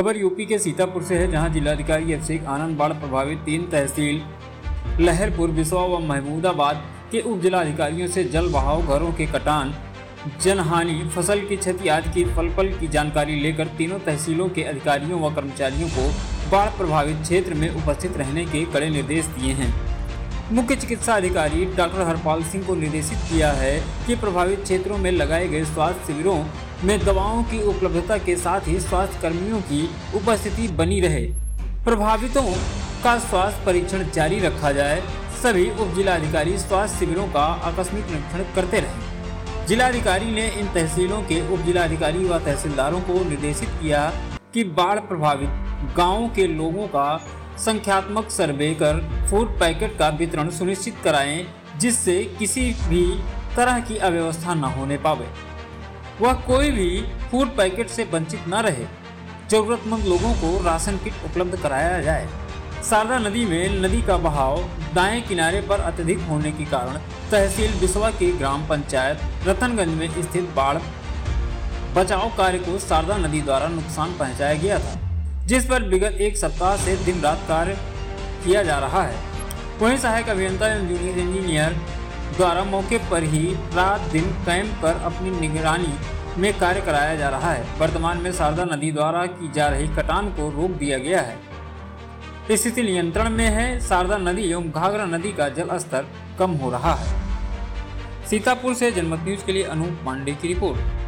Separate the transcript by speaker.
Speaker 1: खबर यूपी के सीतापुर से है, जहाँ जिलाधिकारी अभिषेक आनंद बाढ़ प्रभावित तीन तहसील लहरपुर बिस्वा व महमूदाबाद के उप जिलाधिकारियों से जल बहाव, घरों के कटान, जनहानि, फ़सल की क्षति आदि की पल पल की जानकारी लेकर तीनों तहसीलों के अधिकारियों व कर्मचारियों को बाढ़ प्रभावित क्षेत्र में उपस्थित रहने के कड़े निर्देश दिए हैं। मुख्य चिकित्सा अधिकारी डॉक्टर हरपाल सिंह को निर्देशित किया है कि प्रभावित क्षेत्रों में लगाए गए स्वास्थ्य शिविरों में दवाओं की उपलब्धता के साथ ही स्वास्थ्य कर्मियों की उपस्थिति बनी रहे। प्रभावितों का स्वास्थ्य परीक्षण जारी रखा जाए, सभी उप जिलाधिकारी स्वास्थ्य शिविरों का आकस्मिक निरीक्षण करते रहे। जिलाधिकारी ने इन तहसीलों के उप जिलाधिकारी व तहसीलदारों को निर्देशित किया कि बाढ़ प्रभावित गाँवों के लोगों का संख्यात्मक सर्वे कर फ़ूड पैकेट का वितरण सुनिश्चित कराएँ, जिससे किसी भी तरह की अव्यवस्था न होने पावे। वह कोई भी फ़ूड पैकेट से वंचित न रहे। जरूरतमंद लोगों को राशन किट उपलब्ध कराया जाए। शारदा नदी में नदी का बहाव दाएँ किनारे पर अत्यधिक होने के कारण तहसील बिस्वा की ग्राम पंचायत रतनगंज में स्थित बाढ़ बचाव कार्य को शारदा नदी द्वारा नुकसान पहुँचाया गया था, जिस पर विगत एक सप्ताह से दिन रात कार्य किया जा रहा है। वहीं सहायक अभियंता एवं जूनियर इंजीनियर द्वारा मौके पर ही रात दिन कैंप कर अपनी निगरानी में कार्य कराया जा रहा है। वर्तमान में शारदा नदी द्वारा की जा रही कटान को रोक दिया गया है। स्थिति नियंत्रण में है। शारदा नदी एवं घाघरा नदी का जल स्तर कम हो रहा है। सीतापुर से जनमत न्यूज़ के लिए अनूप पांडे की रिपोर्ट।